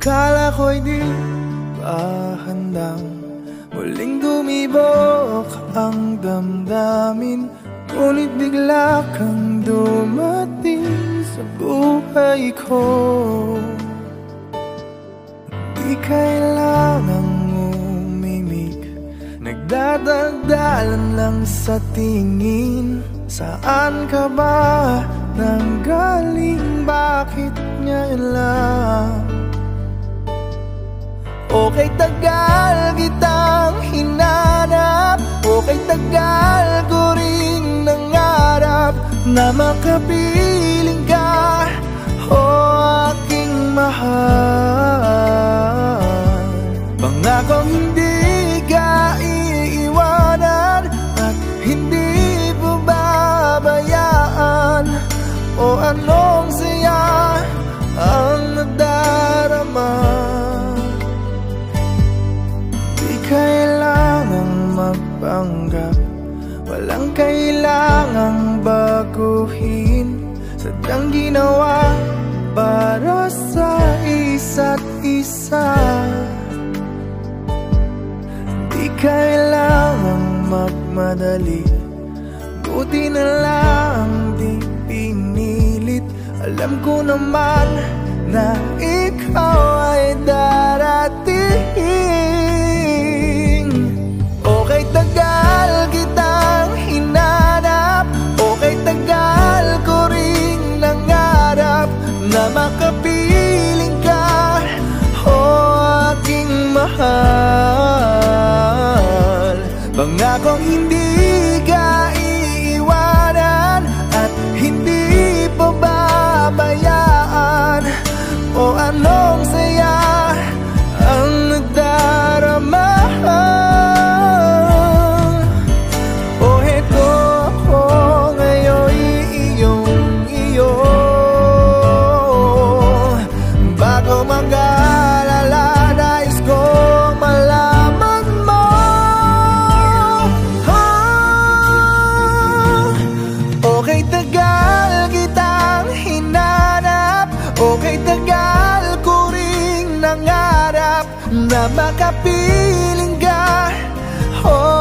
Akala ko'y di pa handang Muling dumibok ang damdamin Ngunit bigla kang dumating sa buhay ko Di kailangang umimik Nagdadagdalan lang sa tingin Saan ka ba nanggaling? Bakit ngayon lang? Okay tagal kitang hinanap Okay tagal ko rin nangarap Na makapiling ka O aking mahal. Pangakong hindi ka iiwanan At hindi po babayaan. O anong magpanggap Walang kailangang baguhin. Sadyang ginawa para sa isa't isa. Di kailangang magmadali. Buti na lang di pinilit. Alam ko naman na ikaw ay darating Pangakong hindi ka iiwanan At hindi Na makapiling ka. O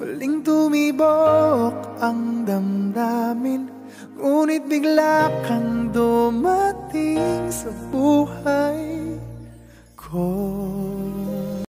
Muling tumibok ang damdamin Ngunit bigla kang dumating